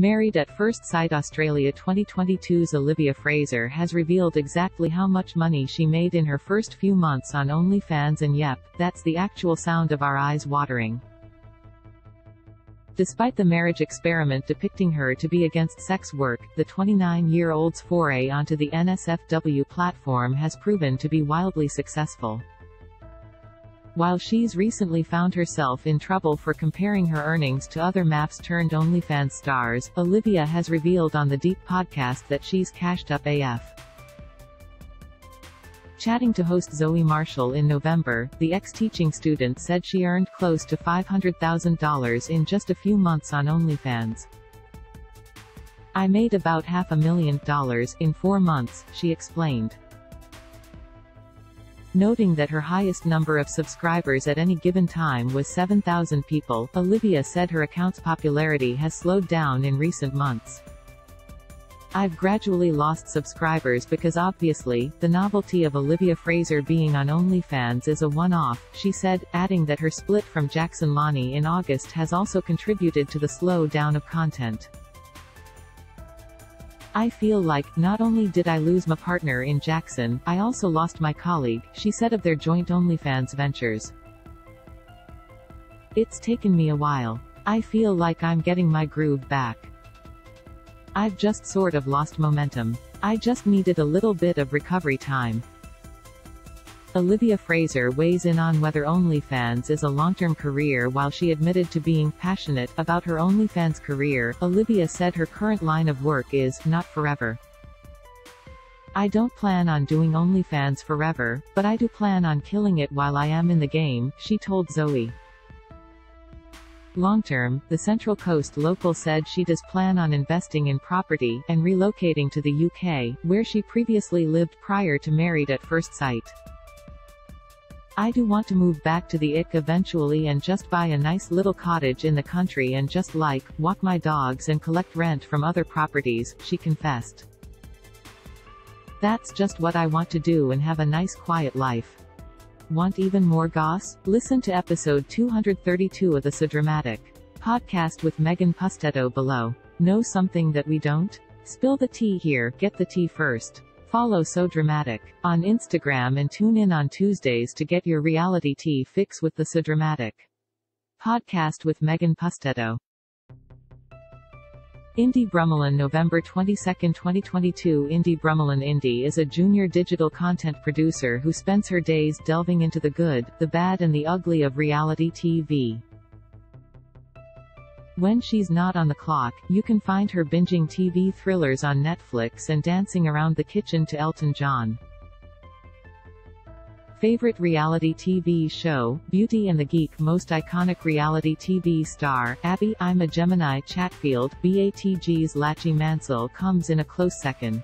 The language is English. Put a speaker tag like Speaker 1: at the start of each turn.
Speaker 1: Married at First Sight Australia 2022's Olivia Frazer has revealed exactly how much money she made in her first few months on OnlyFans and yep, that's the actual sound of our eyes watering. Despite the marriage experiment depicting her to be against sex work, the 29-year-old's foray onto the NSFW platform has proven to be wildly successful. While she's recently found herself in trouble for comparing her earnings to other MAFS turned OnlyFans stars, Olivia has revealed on the Deep podcast that she's cashed up AF. Chatting to host Zoe Marshall in November, the ex-teaching student said she earned close to $500,000 in just a few months on OnlyFans. I made about half a million dollars in four months, she explained. Noting that her highest number of subscribers at any given time was 7,000 people, Olivia said her account's popularity has slowed down in recent months. I've gradually lost subscribers because obviously, the novelty of Olivia Frazer being on OnlyFans is a one-off, she said, adding that her split from Jackson Lonie in August has also contributed to the slow down of content. I feel like, not only did I lose my partner in Jackson, I also lost my colleague, she said of their joint OnlyFans ventures. It's taken me a while. I feel like I'm getting my groove back. I've just sort of lost momentum. I just needed a little bit of recovery time. Olivia Frazer weighs in on whether OnlyFans is a long-term career while she admitted to being passionate about her OnlyFans career. Olivia said her current line of work is not forever. I don't plan on doing OnlyFans forever, but I do plan on killing it while I am in the game, she told Zoe. Long-term, the Central Coast local said she does plan on investing in property, and relocating to the UK, where she previously lived prior to Married at First Sight. I do want to move back to the IC eventually and just buy a nice little cottage in the country and just like, walk my dogs and collect rent from other properties, she confessed. That's just what I want to do and have a nice quiet life. Want even more goss? Listen to episode 232 of the So Dramatic podcast with Megan Pustetto below. Know something that we don't? Spill the tea here, get the tea first. Follow So Dramatic on Instagram and tune in on Tuesdays to get your reality tea fix with the So Dramatic podcast with Megan Pustetto. Indy Brummelin November 22, 2022 Indy Brummelin Indy is a junior digital content producer who spends her days delving into the good, the bad and the ugly of reality TV. When she's not on the clock, you can find her binging TV thrillers on Netflix and dancing around the kitchen to Elton John. Favorite reality TV show, Beauty and the Geek Most iconic reality TV star, Abbie, I'm a Gemini Chatfield, BATG's Lachi Mansell comes in a close second.